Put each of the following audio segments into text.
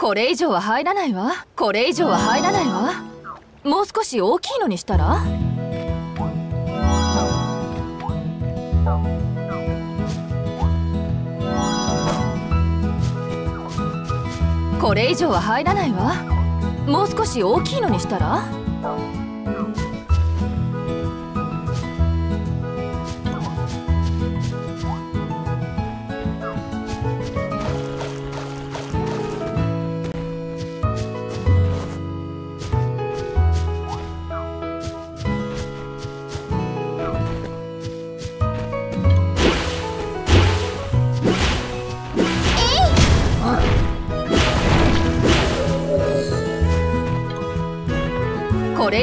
これ以上は入らないわ。これ以上は入らないわ。もう少し大きいのにしたら？これ以上は入らないわ。もう少し大きいのにしたら？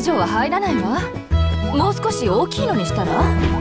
以上は入らないわ。もう少し大きいのにしたら？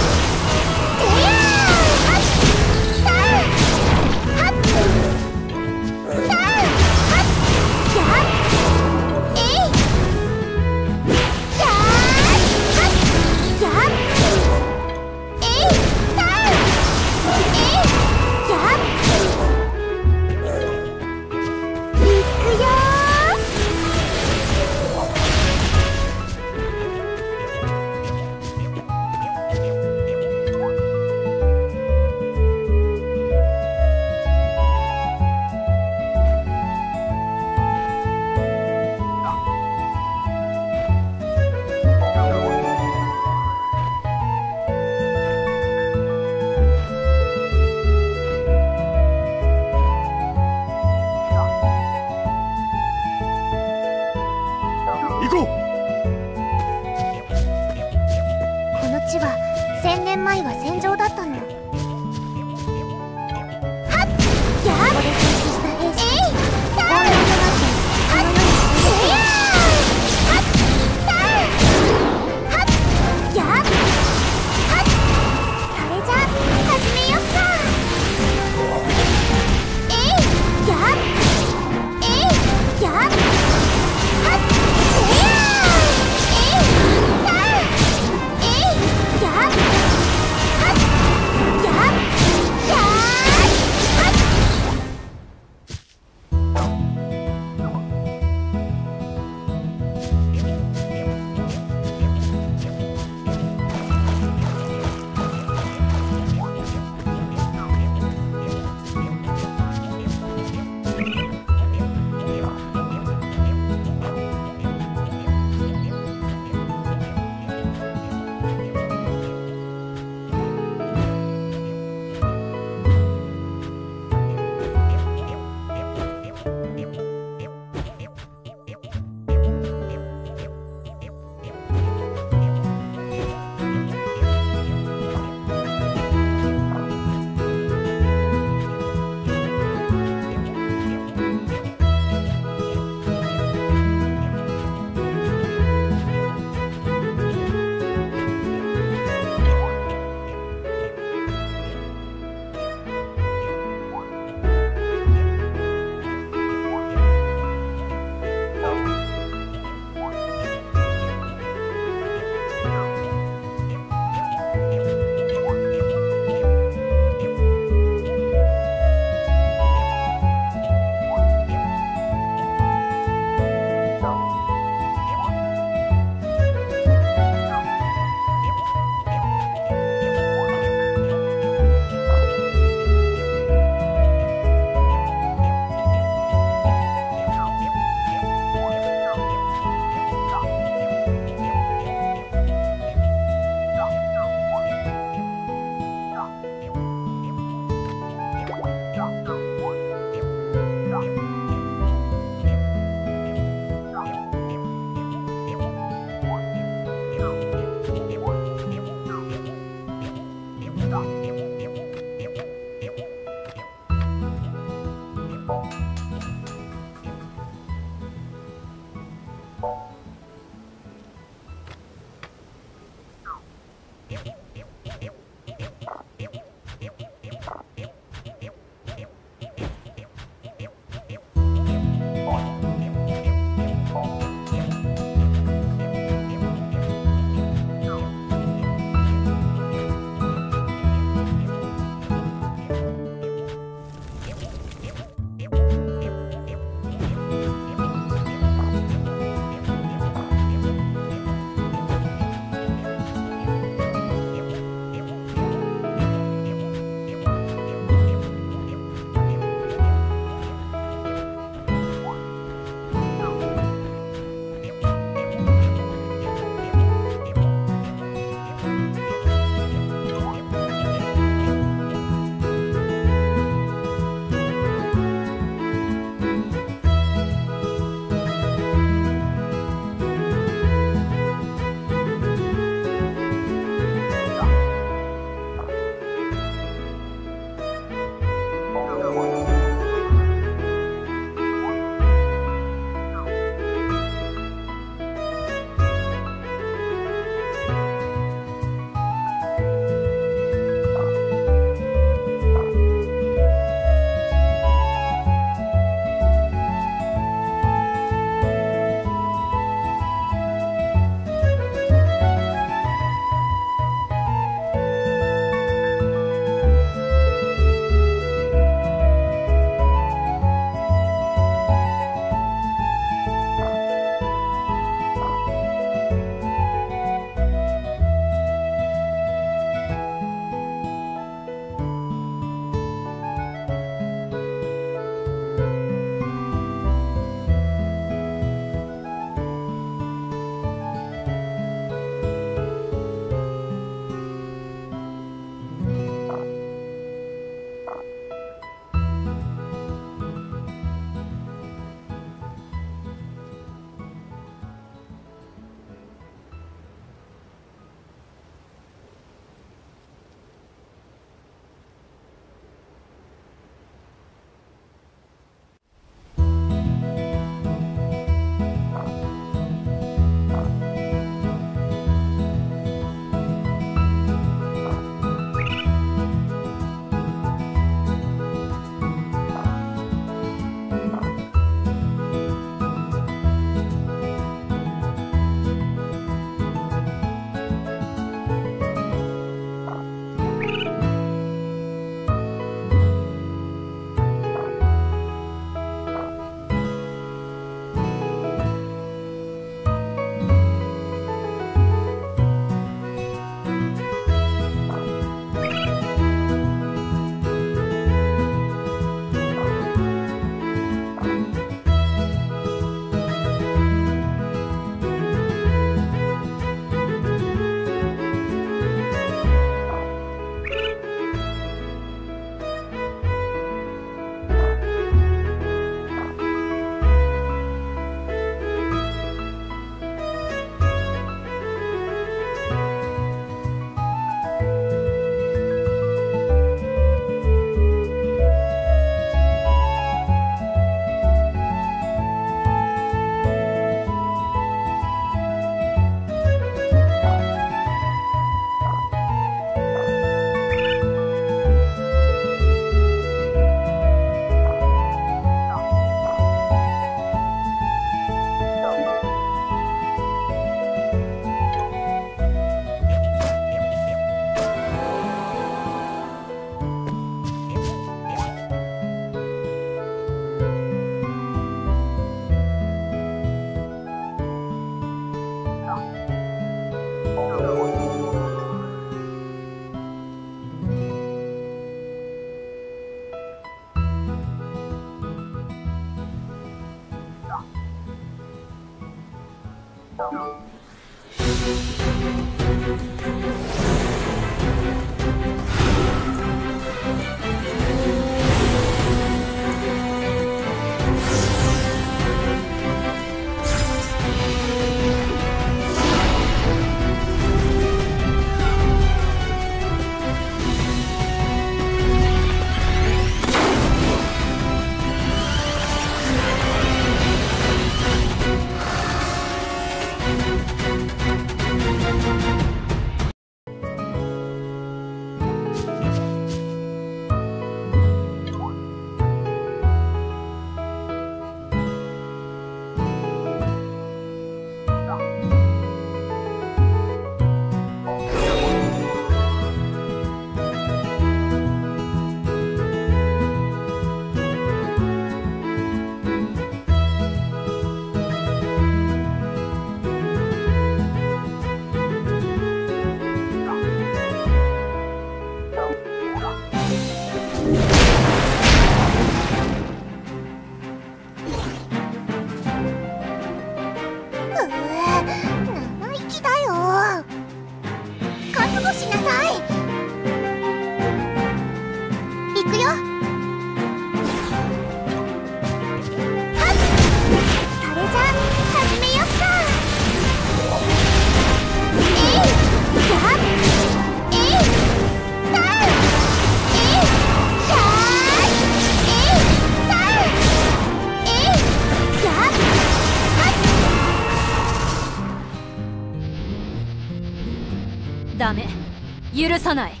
許さない。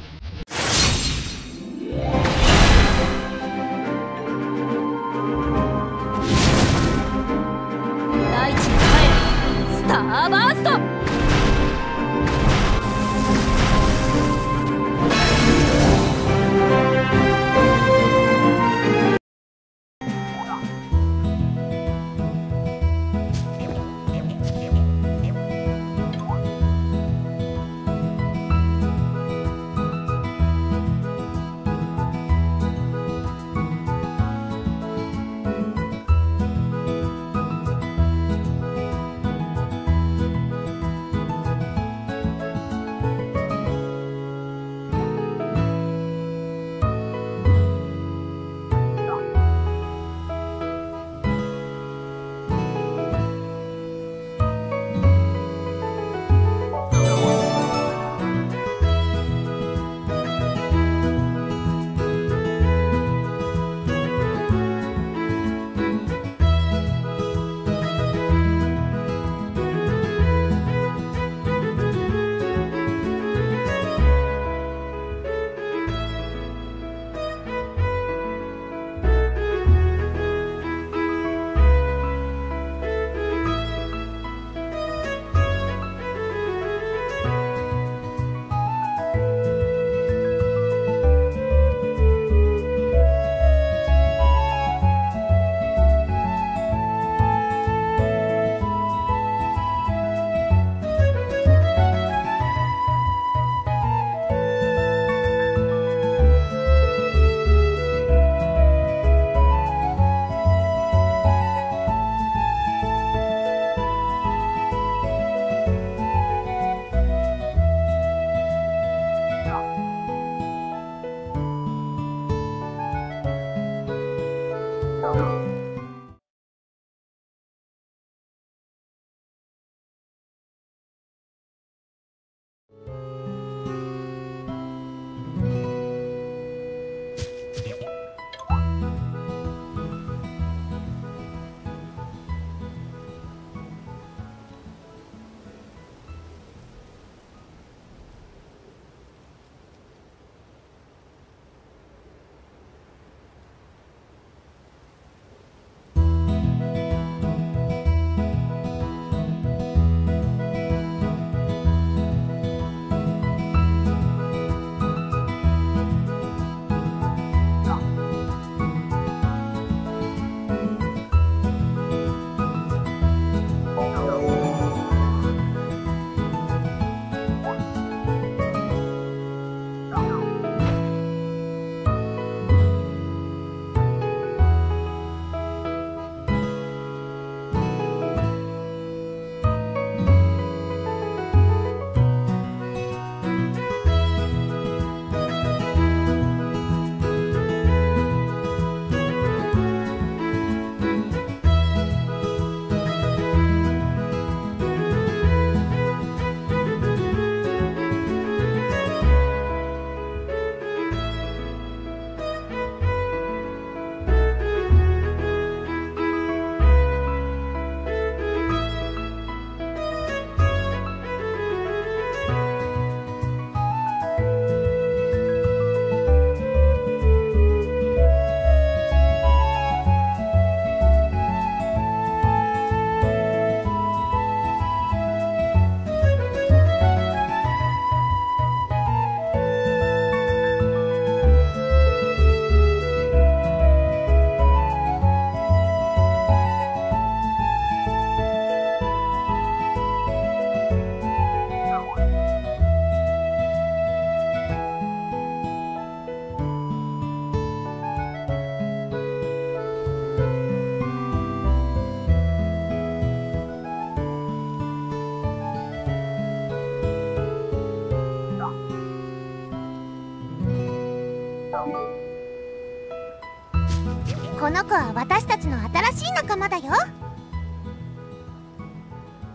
この子は私たちの新しい仲間だよ。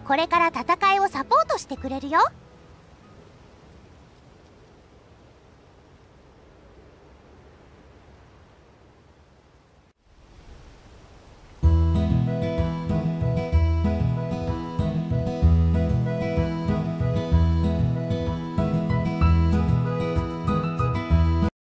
これから戦いをサポートしてくれるよ。